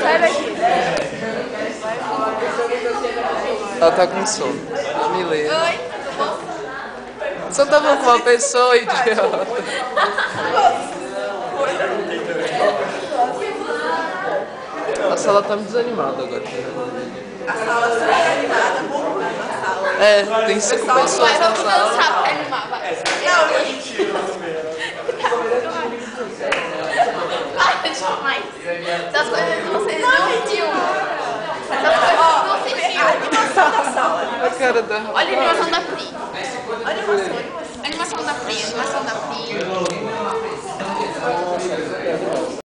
Sai daqui. Ela tá com sono. Milena. Oi, tudo bom? Só tava com uma pessoa, idiota. A sala tá me desanimada agora. A sala super animada, sala. É, tem cinco pessoas na sala. Demais. Essas coisas que vocês não viu. Essas coisas que vocês A viram. animação da sala. A Olha a animação da Pri. Animação, animação. Animação da Pri, animação da Pri.